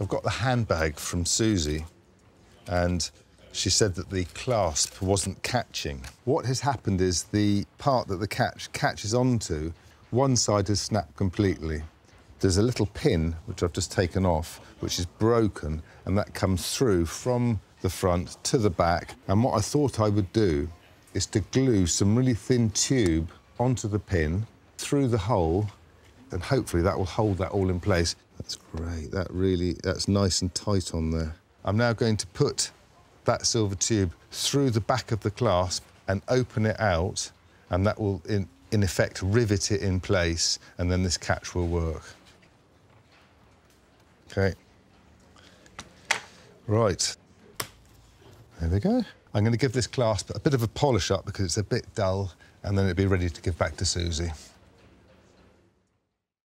I've got the handbag from Susie, and she said that the clasp wasn't catching. What has happened is the part that the catch catches onto, one side has snapped completely. There's a little pin, which I've just taken off, which is broken, and that comes through from the front to the back. And what I thought I would do is to glue some really thin tube onto the pin, through the hole, and hopefully that will hold that all in place. That's great. That really, that's nice and tight on there. I'm now going to put that silver tube through the back of the clasp and open it out, and that will, in, in effect, rivet it in place, and then this catch will work. OK. Right. There we go. I'm going to give this clasp a bit of a polish up because it's a bit dull, and then it'll be ready to give back to Susie.